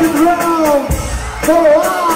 Second round, Moa!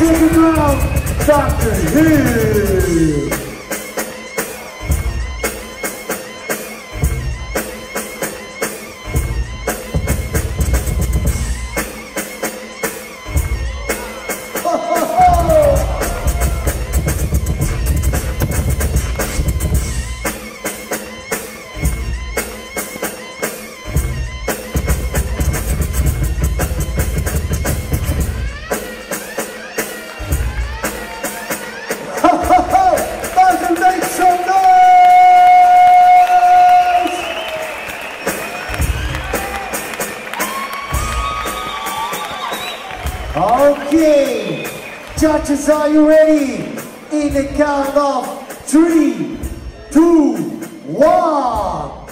Second round, Dr. Hill. Okay, judges, are you ready? In the count of three, two, one.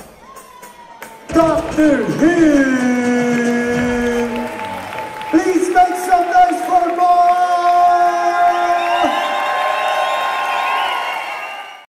Dr. Hill.